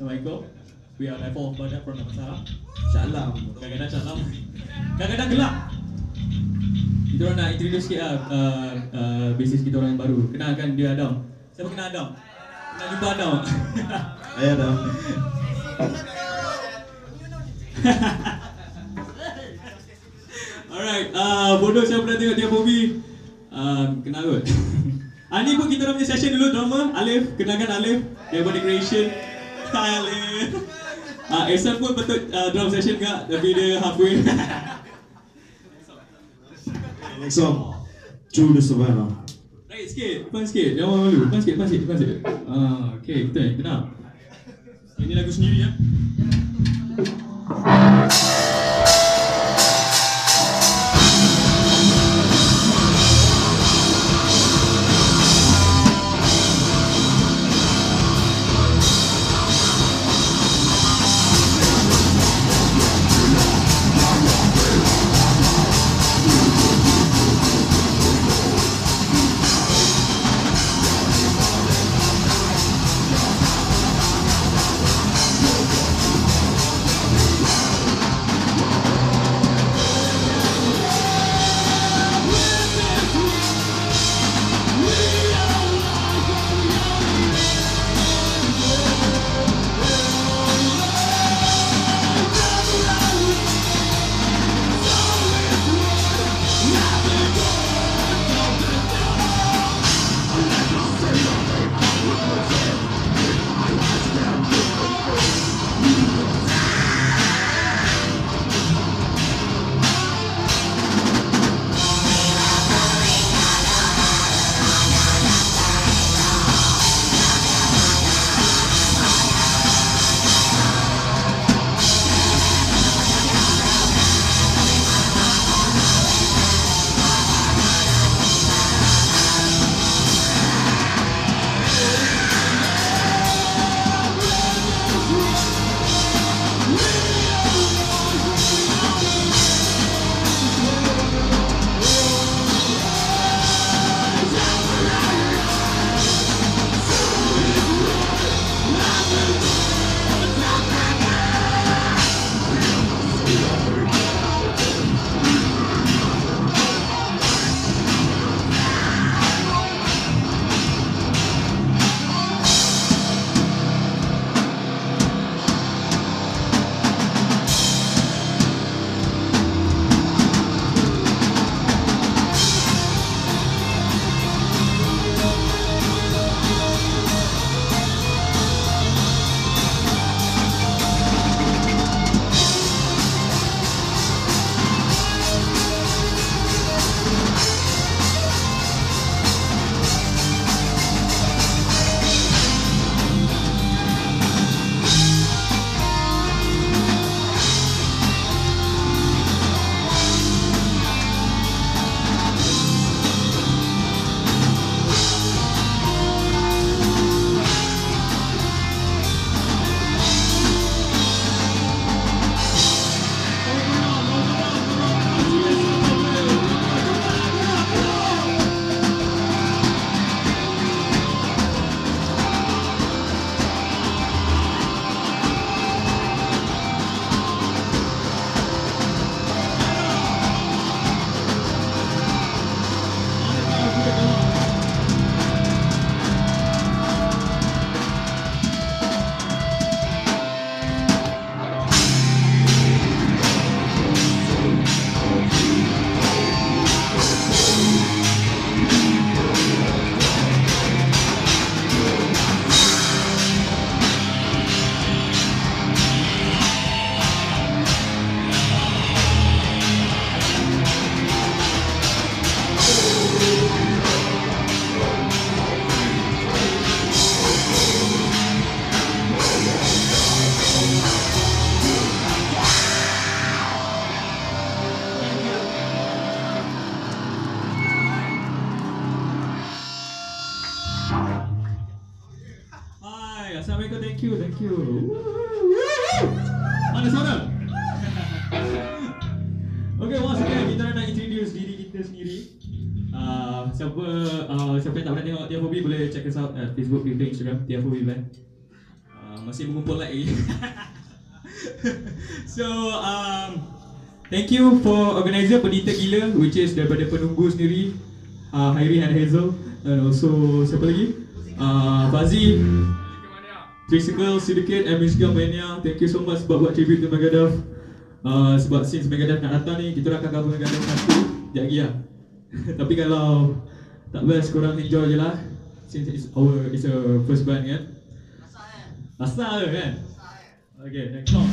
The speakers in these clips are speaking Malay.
Assalamualaikum. We are Level of Badak from Damansara. Salam. Kadang-kadang salam. Kadang-kadang gelap. Kita orang nak introduce sikit lah uh, uh, basis kita orang yang baru. Kenalkan dia Adam. Siapa kenal Adam? Nak jumpa Adam? Ayah dah. Alright, uh, bodoh siapa pernah tengok dia movie? Uh, kenal kot. Ah ni pun kita orang punya session dulu drama Alif, kenalkan Alif daripada creation. Alif. Ah uh, pun betul uh, drum session kak tapi dia halfway. Next song. True the Savannah. right sikit, depan sikit. Jangan malu. Depan sikit, depan sikit, depan sikit. Ah, okay, betul. Kenal. Ini lagu sendiri ya. Thank you, thank you. Mana suara? okay, once again, kita nak introduce diri kita sendiri. Uh, siapa uh, siapa yang tak pernah tengok TFOB boleh check us out at Facebook, Twitter, Instagram, TFOB Band. masih mengumpul lagi. so um, thank you for organizer penita gila which is daripada penunggu sendiri uh, Hairi and Hazel and also siapa lagi? Uh, Fazi Physical Syndicate and Musical Mania. Thank you so much sebab buat tribute to Megadeth. Uh, Sebab since Megadeth nak datang ni Kita orang akan cover Megadeth satu. Sekejap lagi lah. Tapi kalau Tak best korang enjoy je lah. Since it's our It's a first band kan? Asal ke kan? Okay next song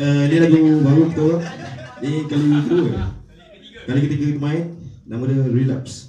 Uh, ni lagu baru kita orang. Ni kali kedua. Kali ketiga main. Nama dia Relapse.